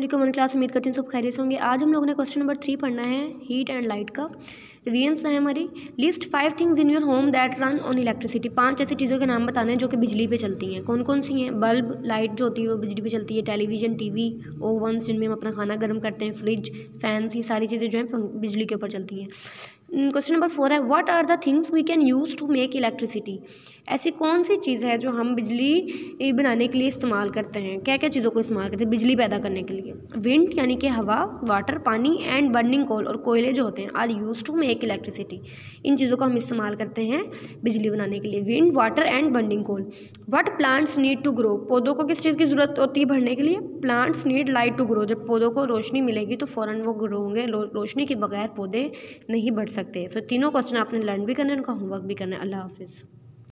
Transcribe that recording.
One class उम्मीद करती हूँ सब खैरियत होंगे। आज हम लोगों ने क्वेश्चन नंबर थ्री पढ़ना है हीट एंड लाइट का। रिवियंस है हमारी। List five things in your home that run on electricity पाँच ऐसी चीज़ों के नाम बताने हैं जो कि बिजली पे चलती हैं। कौन कौन सी हैं? बल्ब लाइट जो होती है वो बिजली पे चलती है। टेलीविज़न टीवी ओवंस जिनमें हम अपना खाना गर्म करते हैं। फ्रिज फैंस ये सारी चीज़ें जो हैं बिजली के ऊपर चलती हैं। क्वेश्चन नंबर फोर है what are the things we can use to make electricity ऐसी कौन सी चीज़ है जो हम बिजली बनाने के लिए इस्तेमाल करते हैं? क्या क्या चीज़ों को इस्तेमाल करते हैं बिजली पैदा करने के लिए? विंड यानी कि हवा वाटर पानी एंड बर्निंग कोल और कोयले जो होते हैं are use to make electricity इन चीज़ों को हम इस्तेमाल करते हैं बिजली बनाने के लिए. Wind water and burning coal what plants need to grow पौधों को किस चीज़ की ज़रूरत होती है भरने के लिए? Plants need light to grow जब पौधों को रोशनी मिलेगी तो फ़ौरन वो ग्रो होंगे रोशनी के बगैर पौधे नहीं बढ़ सकते। सो तीनों क्वेश्चन आपने लर्न भी करने है, उनका होमवर्क भी करना है। अल्लाह हाफिज़।